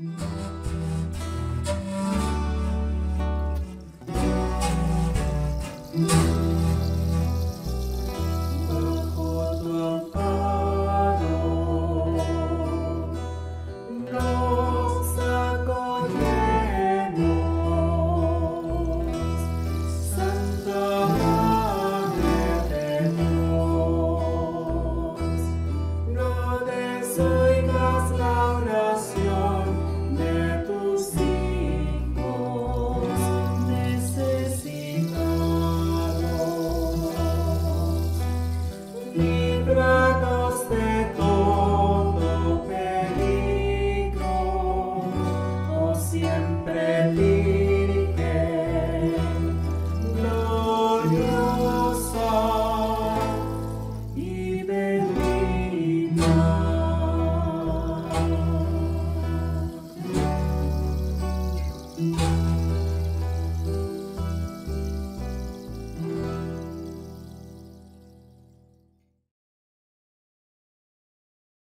Bye. and